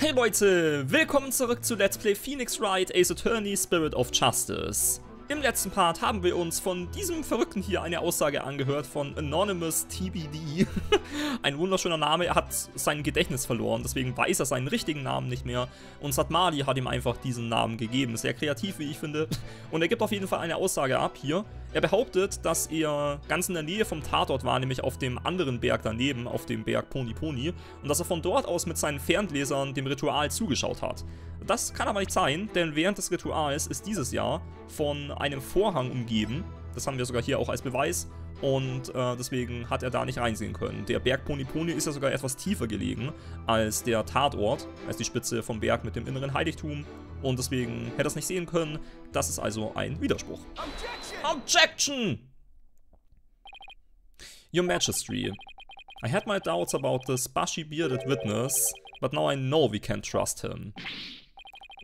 Hey Leute, willkommen zurück zu Let's Play Phoenix Wright Ace Attorney Spirit of Justice. Im letzten Part haben wir uns von diesem Verrückten hier eine Aussage angehört von Anonymous TBD. Ein wunderschöner Name, er hat sein Gedächtnis verloren, deswegen weiß er seinen richtigen Namen nicht mehr. Und Satmali hat ihm einfach diesen Namen gegeben. Sehr kreativ, wie ich finde. Und er gibt auf jeden Fall eine Aussage ab hier. Er behauptet, dass er ganz in der Nähe vom Tatort war, nämlich auf dem anderen Berg daneben, auf dem Berg Pony Pony, und dass er von dort aus mit seinen Ferngläsern dem Ritual zugeschaut hat. Das kann aber nicht sein, denn während des Rituals ist dieses Jahr von einem Vorhang umgeben. Das haben wir sogar hier auch als Beweis. Und äh, deswegen hat er da nicht reinsehen können. Der Berg Pony ist ja sogar etwas tiefer gelegen als der Tatort, als die Spitze vom Berg mit dem inneren Heiligtum. Und deswegen hätte er es nicht sehen können. Das ist also ein Widerspruch. Objection! Objection! Your Majesty, I had my doubts about this bushy-bearded witness, but now I know we can trust him.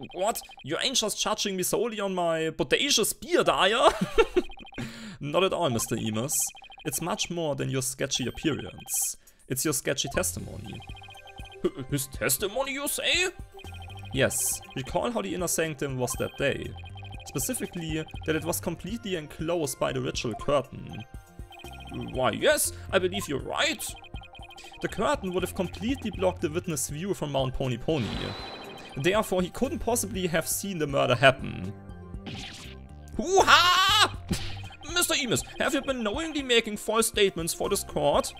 Oh what? You ain't just judging me solely on my bodacious beard, are? Not at all, Mr. Emus. It's much more than your sketchy appearance. It's your sketchy testimony. His testimony, you say? Yes, recall how the inner sanctum was that day. Specifically, that it was completely enclosed by the ritual curtain. Why, yes, I believe you're right. The curtain would have completely blocked the witness' view from Mount Pony Pony. Therefore, he couldn't possibly have seen the murder happen. Hoo-ha! Mr. Emus, have you been knowingly making false statements for this court?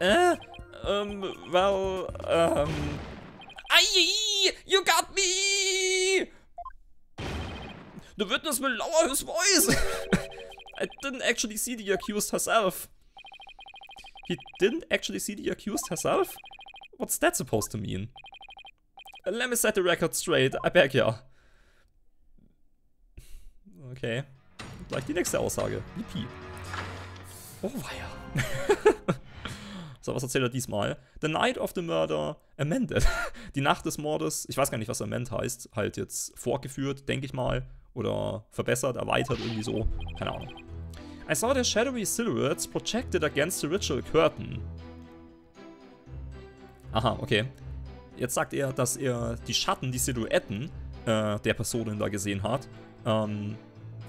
Uh, um, well, um... Aye, you got me! The witness will lower his voice! I didn't actually see the accused herself. He didn't actually see the accused herself? What's that supposed to mean? Let me set the record straight, I beg ya. Okay. Gleich die nächste Aussage. Yippie. Oh weia. so, was erzählt er diesmal? The night of the murder amended. die Nacht des Mordes, ich weiß gar nicht, was amend heißt, halt jetzt fortgeführt, denke ich mal. Oder verbessert, erweitert, irgendwie so. Keine Ahnung. I saw their shadowy silhouettes projected against the ritual curtain. Aha, okay. Jetzt sagt er, dass er die Schatten, die Silhouetten äh, der Personen da gesehen hat, ähm,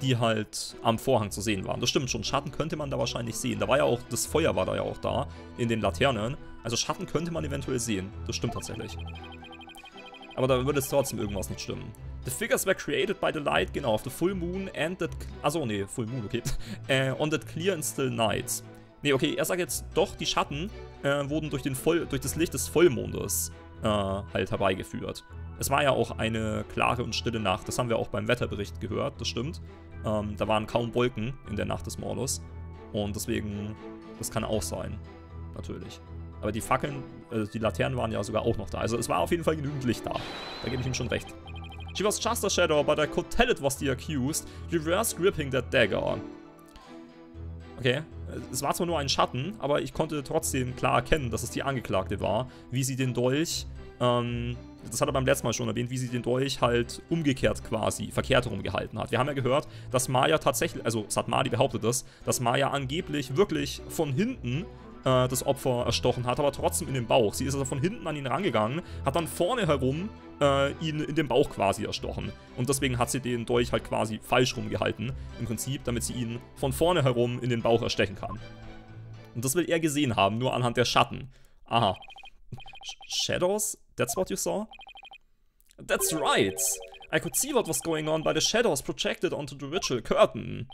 die halt am Vorhang zu sehen waren. Das stimmt schon, Schatten könnte man da wahrscheinlich sehen. Da war ja auch, das Feuer war da ja auch da, in den Laternen. Also Schatten könnte man eventuell sehen. Das stimmt tatsächlich. Aber da würde es trotzdem irgendwas nicht stimmen. The figures were created by the light, genau, of the full moon and that... Achso, nee, full moon, okay. äh, on that clear and still night. Nee, okay, er sagt jetzt doch, die Schatten äh, wurden durch, den Voll, durch das Licht des Vollmondes äh, halt herbeigeführt. Es war ja auch eine klare und stille Nacht. Das haben wir auch beim Wetterbericht gehört, das stimmt. Ähm, da waren kaum Wolken in der Nacht des Mordes. Und deswegen, das kann auch sein. Natürlich. Aber die Fackeln, äh, die Laternen waren ja sogar auch noch da. Also es war auf jeden Fall genügend Licht da. Da gebe ich ihm schon recht. She was just a shadow, but I could tell it was the accused, reverse gripping that dagger. Okay, es war zwar nur ein Schatten, aber ich konnte trotzdem klar erkennen, dass es die Angeklagte war, wie sie den Dolch, ähm, das hat er beim letzten Mal schon erwähnt, wie sie den Dolch halt umgekehrt quasi, verkehrt herum gehalten hat. Wir haben ja gehört, dass Maya tatsächlich, also Satmadi behauptet das, dass Maya angeblich wirklich von hinten äh, das Opfer erstochen hat, aber trotzdem in den Bauch. Sie ist also von hinten an ihn rangegangen, hat dann vorne herum äh, ihn in den Bauch quasi erstochen. Und deswegen hat sie den Dolch halt quasi falsch rumgehalten, im Prinzip, damit sie ihn von vorne herum in den Bauch erstechen kann. Und das will er gesehen haben, nur anhand der Schatten. Aha. Shadows? That's what you saw? That's right! I could see what was going on by the shadows projected onto the ritual curtain.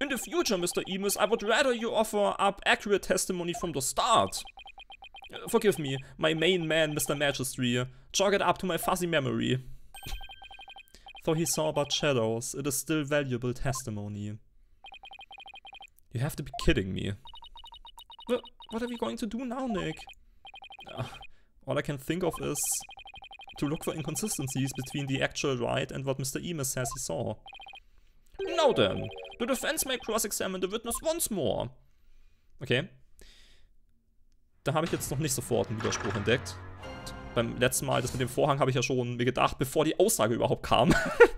In the future, Mr. Emus, I would rather you offer up accurate testimony from the start. Uh, forgive me, my main man, Mr. Magistry. Jog it up to my fuzzy memory. Though he saw but shadows, it is still valuable testimony. You have to be kidding me. What, what are we going to do now, Nick? Uh, all I can think of is to look for inconsistencies between the actual ride and what Mr. Emus says he saw. Now then, the defense may cross-examine the witness once more. Okay. Da habe ich jetzt noch nicht sofort einen Widerspruch entdeckt. Beim letzten Mal, das mit dem Vorhang, habe ich ja schon mir gedacht, bevor die Aussage überhaupt kam.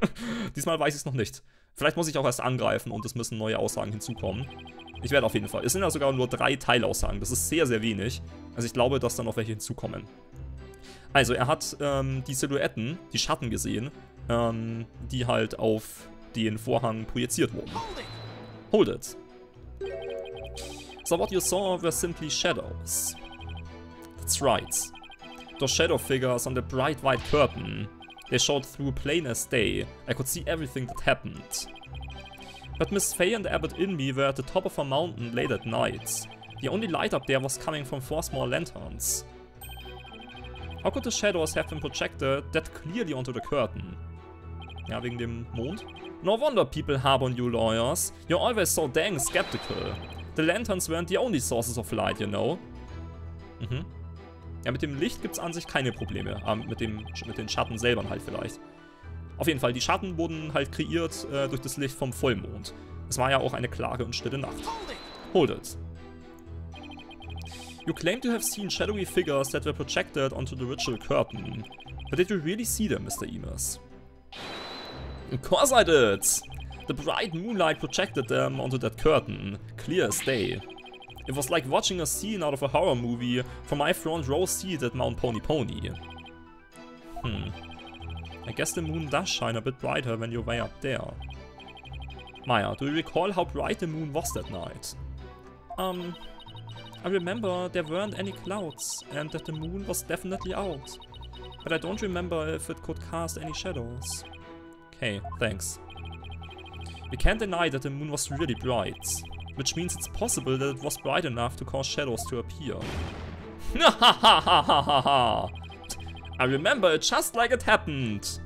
Diesmal weiß ich es noch nicht. Vielleicht muss ich auch erst angreifen und es müssen neue Aussagen hinzukommen. Ich werde auf jeden Fall. Es sind ja sogar nur drei Teilaussagen. Das ist sehr, sehr wenig. Also ich glaube, dass da noch welche hinzukommen. Also, er hat ähm, die Silhouetten, die Schatten gesehen, ähm, die halt auf den Vorhang projiziert wurden. Hold it. So what you saw were simply shadows. That's right. Those shadow figures on the bright white curtain. They showed through plain as day. I could see everything that happened. But Miss Faye and Abbot Inby were at the top of a mountain late at night. The only light up there was coming from four small lanterns. How could the shadows have been projected that clearly onto the curtain? Ja, wegen dem Mond. No wonder people harbor you lawyers. You're always so dang skeptical. The lanterns weren't the only sources of light, you know. Mhm. Ja, mit dem Licht gibt's an sich keine Probleme. Aber mit, dem, mit den Schatten selber halt vielleicht. Auf jeden Fall, die Schatten wurden halt kreiert äh, durch das Licht vom Vollmond. Es war ja auch eine klare und stille Nacht. Hold it. You claim to have seen shadowy figures that were projected onto the ritual curtain. But did you really see them, Mr. Emus? Of course I did! The bright moonlight projected them onto that curtain, clear as day. It was like watching a scene out of a horror movie from my front row seat at Mount Pony Pony. Hmm. I guess the moon does shine a bit brighter when you're way up there. Maya, do you recall how bright the moon was that night? Um, I remember there weren't any clouds and that the moon was definitely out. But I don't remember if it could cast any shadows. Okay, thanks. We can't deny that the moon was really bright, which means it's possible that it was bright enough to cause shadows to appear. I remember it just like it happened.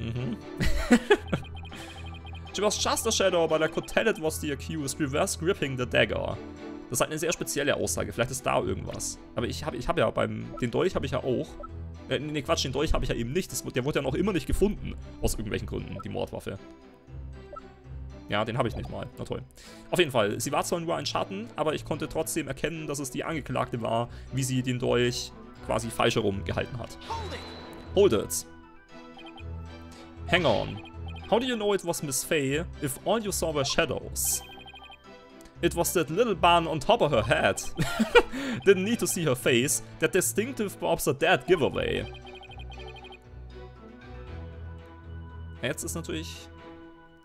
Mhm. She was just a shadow, but I could tell it was the accused reverse gripping the dagger. Das ist halt eine sehr spezielle Aussage. Vielleicht ist da irgendwas. Aber ich habe ich hab ja beim... Den Dolch habe ich ja auch. Äh, nee, Quatsch, den Dolch habe ich ja eben nicht. Das, der wurde ja noch immer nicht gefunden. Aus irgendwelchen Gründen, die Mordwaffe. Ja, den habe ich nicht mal. Na toll. Auf jeden Fall, sie war zwar nur ein Schatten, aber ich konnte trotzdem erkennen, dass es die Angeklagte war, wie sie den Dolch quasi falsch herum gehalten hat. Hold it. Hang on. How do you know it was Miss Fey if all you saw were shadows? It was that little bun on top of her head. Didn't need to see her face. That distinctive Bob's a dead giveaway. Jetzt ist natürlich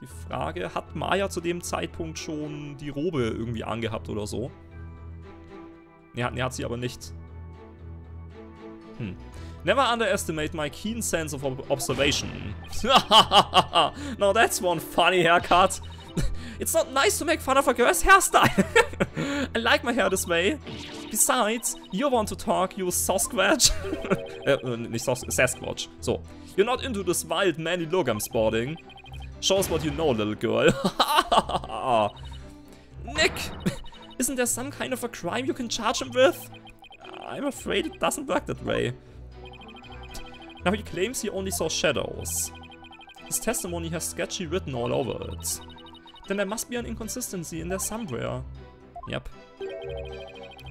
die Frage, hat Maya zu dem Zeitpunkt schon die Robe irgendwie angehabt oder so? Ne, nee, hat sie aber nicht. Hm. Never underestimate my keen sense of observation. now that's one funny haircut. It's not nice to make fun of a girl's hairstyle. I like my hair this way. Besides, you want to talk, you Sasquatch. äh, Sasquatch. So. You're not into this wild manly look I'm sporting. Show us what you know, little girl. Nick! Isn't there some kind of a crime you can charge him with? I'm afraid it doesn't work that way. Now he claims he only saw shadows. His testimony has sketchy written all over it. Then there must be an inconsistency in there somewhere. Yep.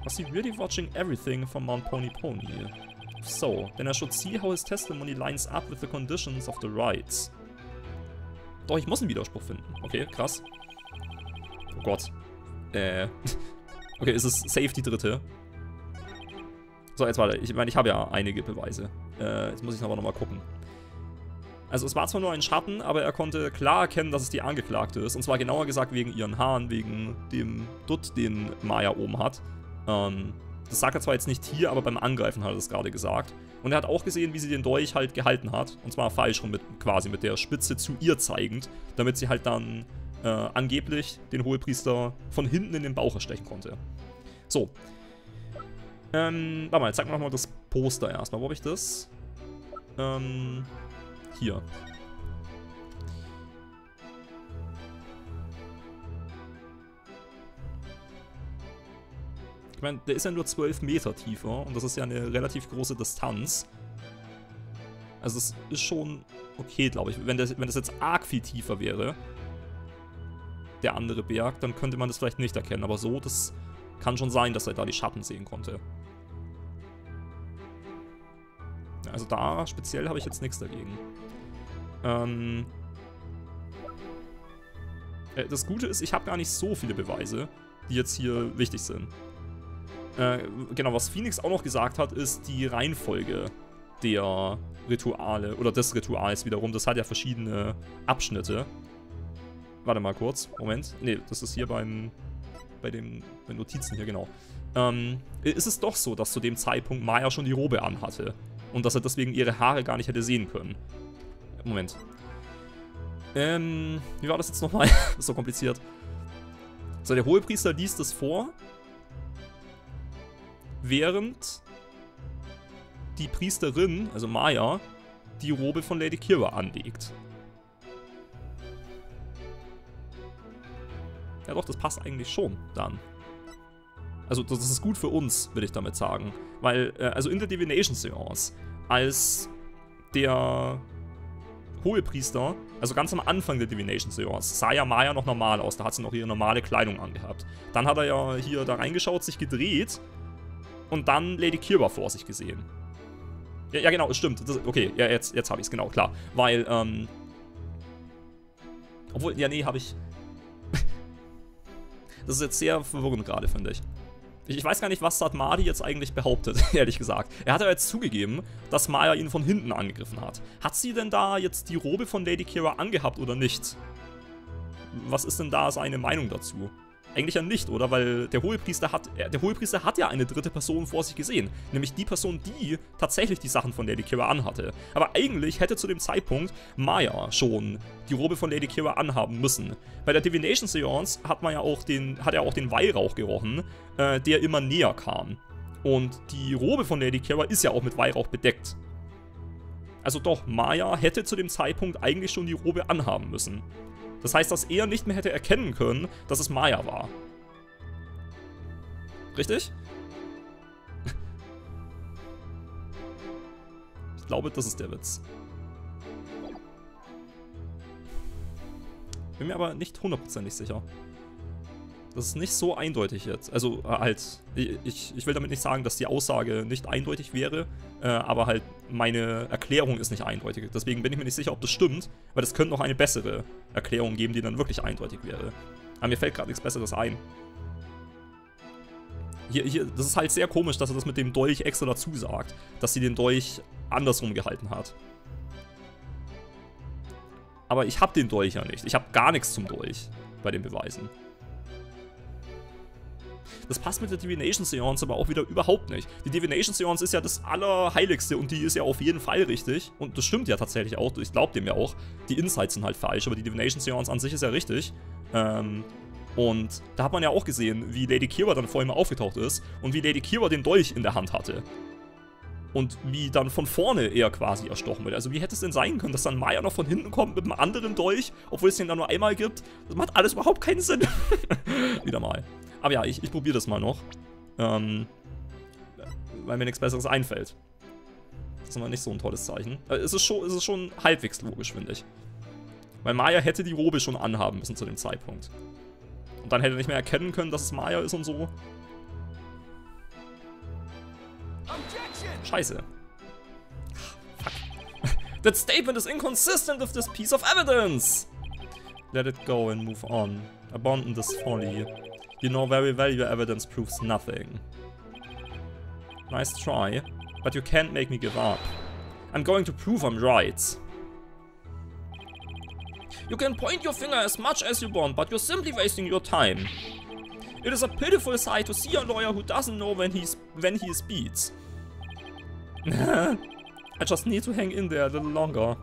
Was he really watching everything from Mount Pony Pony? If so, then I should see how his testimony lines up with the conditions of the rites. Doch, ich muss einen Widerspruch finden. Okay, krass. Oh Gott. Äh. Okay, ist es safe die dritte? So, jetzt warte. Ich meine, ich habe ja einige Beweise. Äh, jetzt muss ich aber nochmal gucken. Also es war zwar nur ein Schatten, aber er konnte klar erkennen, dass es die Angeklagte ist. Und zwar genauer gesagt wegen ihren Haaren, wegen dem Dutt, den Maya oben hat. Ähm, das sagt er zwar jetzt nicht hier, aber beim Angreifen hat er das gerade gesagt. Und er hat auch gesehen, wie sie den Dolch halt gehalten hat. Und zwar falsch rum, mit, quasi mit der Spitze zu ihr zeigend, damit sie halt dann äh, angeblich den Hohepriester von hinten in den Bauch erstechen konnte. So. Ähm, warte mal, zeig mir nochmal das Poster erstmal. Wo habe ich das? Ähm, hier. Ich meine, der ist ja nur 12 Meter tiefer und das ist ja eine relativ große Distanz. Also es ist schon okay, glaube ich. Wenn das, wenn das jetzt arg viel tiefer wäre, der andere Berg, dann könnte man das vielleicht nicht erkennen. Aber so, das kann schon sein, dass er da die Schatten sehen konnte. Also da speziell habe ich jetzt nichts dagegen. Ähm äh, das Gute ist, ich habe gar nicht so viele Beweise, die jetzt hier wichtig sind. Äh, genau, was Phoenix auch noch gesagt hat, ist die Reihenfolge der Rituale oder des Rituals wiederum. Das hat ja verschiedene Abschnitte. Warte mal kurz. Moment. Ne, das ist hier beim bei den, bei Notizen hier, genau. Ähm, ist es doch so, dass zu dem Zeitpunkt Maya schon die Robe anhatte. Und dass er deswegen ihre Haare gar nicht hätte sehen können. Moment. Ähm, wie war das jetzt nochmal? das ist so kompliziert. So, der Hohepriester liest es vor. Während die Priesterin, also Maya, die Robe von Lady Kira anlegt. Ja doch, das passt eigentlich schon dann. Also das ist gut für uns, würde ich damit sagen. Weil, äh, also in der Divination Seance, als der Hohepriester, also ganz am Anfang der Divination Seance, sah ja Maya noch normal aus. Da hat sie noch ihre normale Kleidung angehabt. Dann hat er ja hier da reingeschaut, sich gedreht und dann Lady Kira vor sich gesehen. Ja, ja genau, stimmt. Das, okay, ja, jetzt, jetzt habe ich es, genau, klar. Weil, ähm... Obwohl, ja, nee, habe ich... das ist jetzt sehr verwirrend gerade, finde ich. Ich weiß gar nicht, was Satmadi jetzt eigentlich behauptet, ehrlich gesagt. Er hat ja jetzt zugegeben, dass Maya ihn von hinten angegriffen hat. Hat sie denn da jetzt die Robe von Lady Kira angehabt oder nicht? Was ist denn da seine Meinung dazu? Eigentlich ja nicht, oder? Weil der Hohepriester hat, äh, der Hohepriester hat ja eine dritte Person vor sich gesehen. Nämlich die Person, die tatsächlich die Sachen von Lady Kira anhatte. Aber eigentlich hätte zu dem Zeitpunkt Maya schon die Robe von Lady Kira anhaben müssen. Bei der Divination Seance hat man ja auch den, hat er auch den Weihrauch gerochen, äh, der immer näher kam. Und die Robe von Lady Kira ist ja auch mit Weihrauch bedeckt. Also doch, Maya hätte zu dem Zeitpunkt eigentlich schon die Robe anhaben müssen. Das heißt, dass er nicht mehr hätte erkennen können, dass es Maya war. Richtig? Ich glaube, das ist der Witz. Bin mir aber nicht hundertprozentig sicher. Das ist nicht so eindeutig jetzt. Also äh, halt, ich, ich will damit nicht sagen, dass die Aussage nicht eindeutig wäre, äh, aber halt meine Erklärung ist nicht eindeutig. Deswegen bin ich mir nicht sicher, ob das stimmt, weil es könnte noch eine bessere Erklärung geben, die dann wirklich eindeutig wäre. Aber mir fällt gerade nichts Besseres ein. Hier, hier, das ist halt sehr komisch, dass er das mit dem Dolch extra dazu sagt, dass sie den Dolch andersrum gehalten hat. Aber ich habe den Dolch ja nicht. Ich habe gar nichts zum Dolch bei den Beweisen. Das passt mit der Divination Seance aber auch wieder überhaupt nicht. Die Divination Seance ist ja das Allerheiligste und die ist ja auf jeden Fall richtig. Und das stimmt ja tatsächlich auch, ich glaube dem ja auch. Die Insights sind halt falsch, aber die Divination Seance an sich ist ja richtig. Ähm, und da hat man ja auch gesehen, wie Lady Kira dann vor ihm aufgetaucht ist und wie Lady Kira den Dolch in der Hand hatte. Und wie dann von vorne eher quasi erstochen wird. Also wie hätte es denn sein können, dass dann Maya noch von hinten kommt mit einem anderen Dolch, obwohl es den dann nur einmal gibt? Das macht alles überhaupt keinen Sinn. Wieder mal. Aber ja, ich, ich probiere das mal noch. Ähm, weil mir nichts Besseres einfällt. Das ist immer nicht so ein tolles Zeichen. Aber es ist schon, es ist schon halbwegs logisch, finde ich. Weil Maya hätte die Robe schon anhaben müssen zu dem Zeitpunkt. Und dann hätte er nicht mehr erkennen können, dass es Maya ist und so. Scheiße. Fuck. That statement is inconsistent with this piece of evidence! Let it go and move on. Abandon this folly. You know very well your evidence proves nothing. Nice try, but you can't make me give up. I'm going to prove I'm right. You can point your finger as much as you want, but you're simply wasting your time. It is a pitiful sight to see a lawyer who doesn't know when, he's, when he speeds. I just need to hang in there a little longer.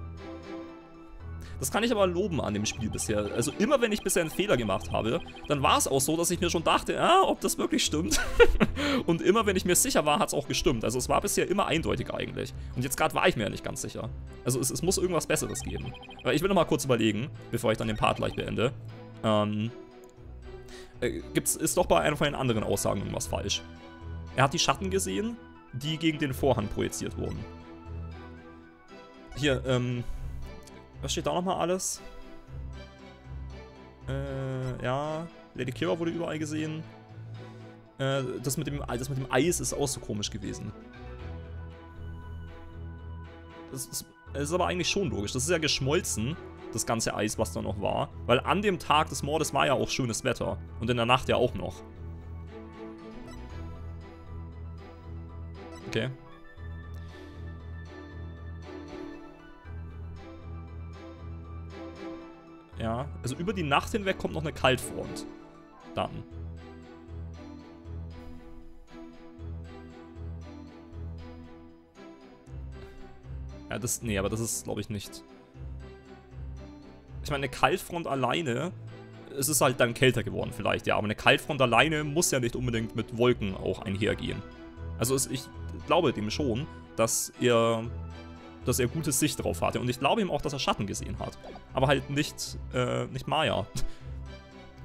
Das kann ich aber loben an dem Spiel bisher. Also immer wenn ich bisher einen Fehler gemacht habe, dann war es auch so, dass ich mir schon dachte, ah, ob das wirklich stimmt. und immer wenn ich mir sicher war, hat es auch gestimmt. Also es war bisher immer eindeutig eigentlich. Und jetzt gerade war ich mir ja nicht ganz sicher. Also es, es muss irgendwas Besseres geben. Aber ich will nochmal kurz überlegen, bevor ich dann den Part gleich beende. Ähm, äh, gibt's, ist doch bei einer von den anderen Aussagen irgendwas falsch. Er hat die Schatten gesehen, die gegen den Vorhang projiziert wurden. Hier, ähm, was steht da nochmal alles? Äh, ja. Lady Kira wurde überall gesehen. Äh, das mit, dem, das mit dem Eis ist auch so komisch gewesen. Das ist, das ist aber eigentlich schon logisch. Das ist ja geschmolzen, das ganze Eis, was da noch war. Weil an dem Tag des Mordes war ja auch schönes Wetter. Und in der Nacht ja auch noch. Okay. Ja, also über die Nacht hinweg kommt noch eine Kaltfront. Dann. Ja, das, nee, aber das ist, glaube ich, nicht. Ich meine, eine Kaltfront alleine, es ist halt dann kälter geworden vielleicht, ja, aber eine Kaltfront alleine muss ja nicht unbedingt mit Wolken auch einhergehen. Also es, ich glaube dem schon, dass er, dass er gute Sicht drauf hatte. Und ich glaube ihm auch, dass er Schatten gesehen hat. Aber halt nicht, äh, nicht Maya.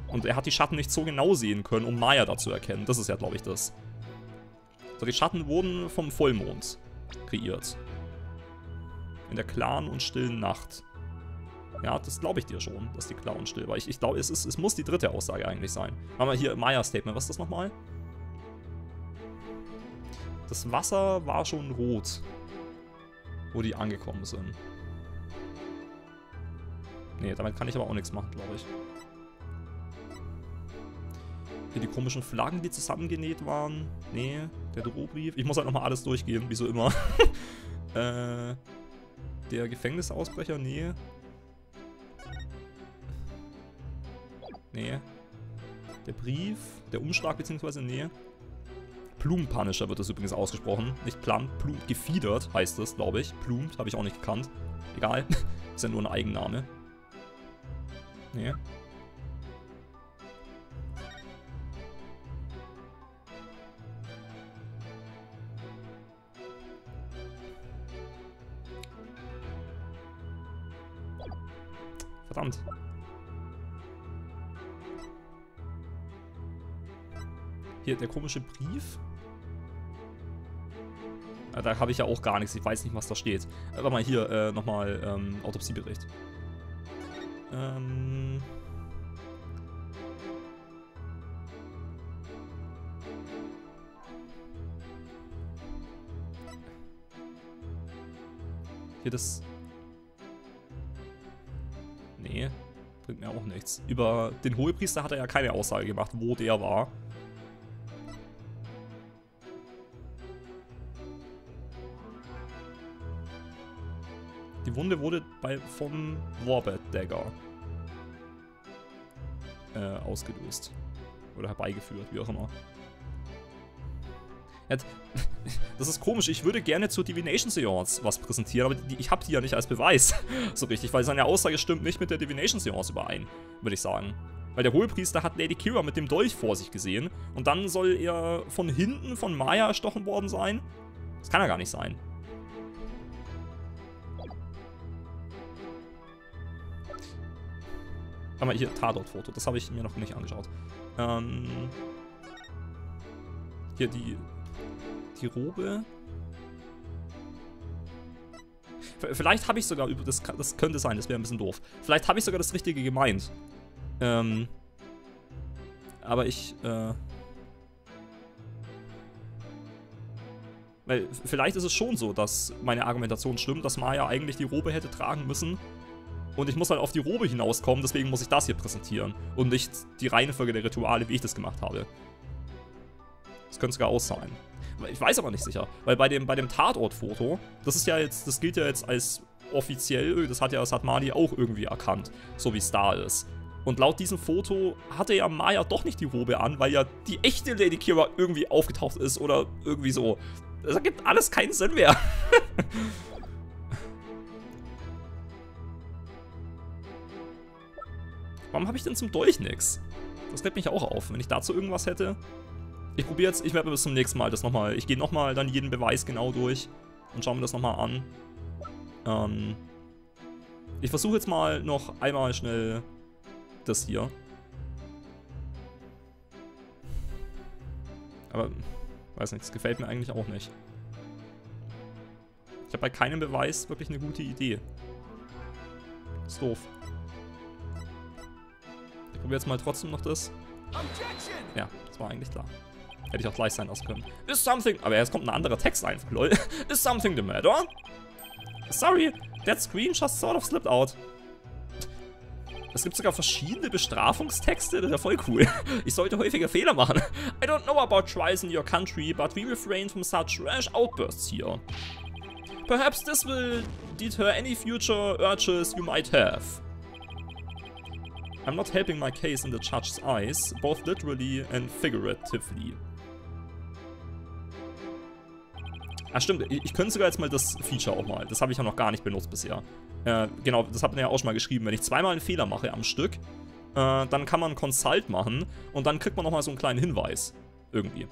Und er hat die Schatten nicht so genau sehen können, um Maya da zu erkennen. Das ist ja, glaube ich, das. So, die Schatten wurden vom Vollmond kreiert. In der klaren und stillen Nacht. Ja, das glaube ich dir schon, dass die klar und still war. Ich, ich glaube, es, es muss die dritte Aussage eigentlich sein. Haben wir hier Maya-Statement. Was ist das nochmal? Das Wasser war schon rot, wo die angekommen sind. Nee, damit kann ich aber auch nichts machen, glaube ich. Hier die komischen Flaggen, die zusammengenäht waren. Nee, der Drohbrief. Ich muss halt nochmal alles durchgehen, wie so immer. äh, der Gefängnisausbrecher, nee. Nee. Der Brief, der Umschlag beziehungsweise, nee. Plumenpunisher wird das übrigens ausgesprochen. Nicht Plum, Plum, gefiedert heißt das, glaube ich. Plumed, habe ich auch nicht gekannt. Egal, ist ja nur ein Eigenname. Nee. Verdammt. Hier, der komische Brief. Ja, da habe ich ja auch gar nichts. Ich weiß nicht, was da steht. Äh, warte mal, hier äh, nochmal ähm, Autopsiebericht. Ähm... Hier das... Nee, bringt mir auch nichts. Über den Hohepriester hat er ja keine Aussage gemacht, wo der war. Die Wunde wurde bei, vom Warbed Dagger äh, ausgelöst. Oder herbeigeführt, wie auch immer. Das ist komisch, ich würde gerne zur Divination Seance was präsentieren, aber die, ich habe die ja nicht als Beweis so richtig, weil seine Aussage stimmt nicht mit der Divination Seance überein, würde ich sagen. Weil der Hohepriester hat Lady Kira mit dem Dolch vor sich gesehen und dann soll er von hinten von Maya erstochen worden sein. Das kann ja gar nicht sein. Mal, hier, Tatort-Foto. Das habe ich mir noch nicht angeschaut. Ähm, hier die, die Robe. Vielleicht habe ich sogar, das, das könnte sein, das wäre ein bisschen doof. Vielleicht habe ich sogar das Richtige gemeint. Ähm, aber ich, äh, Weil vielleicht ist es schon so, dass meine Argumentation stimmt, dass Maya eigentlich die Robe hätte tragen müssen und ich muss halt auf die Robe hinauskommen, deswegen muss ich das hier präsentieren. Und nicht die Reihenfolge der Rituale, wie ich das gemacht habe. Das könnte sogar auch sein. Ich weiß aber nicht sicher. Weil bei dem, bei dem Tatortfoto, das ist ja jetzt, das gilt ja jetzt als offiziell, das hat ja Satmani auch irgendwie erkannt, so wie es da ist. Und laut diesem Foto hatte ja Maya doch nicht die Robe an, weil ja die echte Lady Kira irgendwie aufgetaucht ist oder irgendwie so. Das ergibt alles keinen Sinn mehr. Warum habe ich denn zum Dolch nichts? Das regt mich auch auf, wenn ich dazu irgendwas hätte. Ich probiere jetzt, ich werde bis zum nächsten Mal das nochmal, ich gehe nochmal dann jeden Beweis genau durch und schaue mir das nochmal an. Ähm, ich versuche jetzt mal noch einmal schnell das hier. Aber, weiß nicht, das gefällt mir eigentlich auch nicht. Ich habe bei keinem Beweis wirklich eine gute Idee. ist doof probiere jetzt mal trotzdem noch das. Ja, das war eigentlich klar. Hätte ich auch gleich sein lassen können. Is something... Aber jetzt kommt ein anderer Text einfach, lol. Is something the matter? Sorry, that screen just sort of slipped out. Es gibt sogar verschiedene Bestrafungstexte, das ist ja voll cool. Ich sollte häufiger Fehler machen. I don't know about trials in your country, but we refrain from such rash outbursts here. Perhaps this will deter any future urges you might have. I'm not helping my case in the judge's eyes, both literally and figuratively. Ah, stimmt. Ich, könnte sogar jetzt mal das Feature auch mal. Das habe ich ja noch gar nicht benutzt bisher. Äh, genau, das hat man ja auch schon mal geschrieben. Wenn ich zweimal einen Fehler mache am Stück, äh, dann kann man Consult machen und dann kriegt man nochmal so einen kleinen Hinweis. Irgendwie.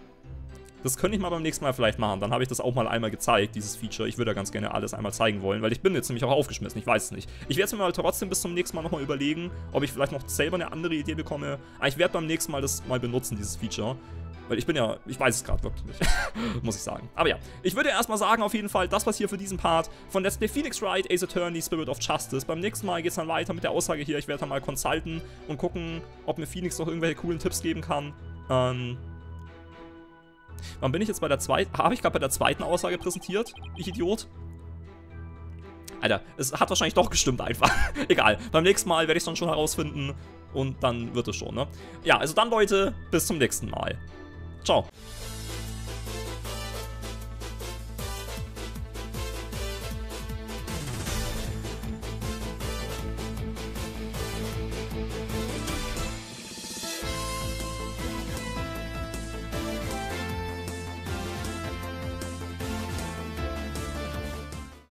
Das könnte ich mal beim nächsten Mal vielleicht machen. Dann habe ich das auch mal einmal gezeigt, dieses Feature. Ich würde ja ganz gerne alles einmal zeigen wollen, weil ich bin jetzt nämlich auch aufgeschmissen. Ich weiß es nicht. Ich werde es mir mal trotzdem bis zum nächsten Mal nochmal überlegen, ob ich vielleicht noch selber eine andere Idee bekomme. Aber ich werde beim nächsten Mal das mal benutzen, dieses Feature. Weil ich bin ja, ich weiß es gerade wirklich nicht, muss ich sagen. Aber ja, ich würde erstmal sagen, auf jeden Fall, das was hier für diesen Part von Let's Play Phoenix Wright, Ace Attorney, Spirit of Justice. Beim nächsten Mal geht es dann weiter mit der Aussage hier, ich werde dann mal consulten und gucken, ob mir Phoenix noch irgendwelche coolen Tipps geben kann. Ähm, Wann bin ich jetzt bei der zweiten? Habe ich gerade bei der zweiten Aussage präsentiert? Ich Idiot. Alter, es hat wahrscheinlich doch gestimmt einfach. Egal, beim nächsten Mal werde ich es dann schon herausfinden und dann wird es schon, ne? Ja, also dann Leute, bis zum nächsten Mal. Ciao.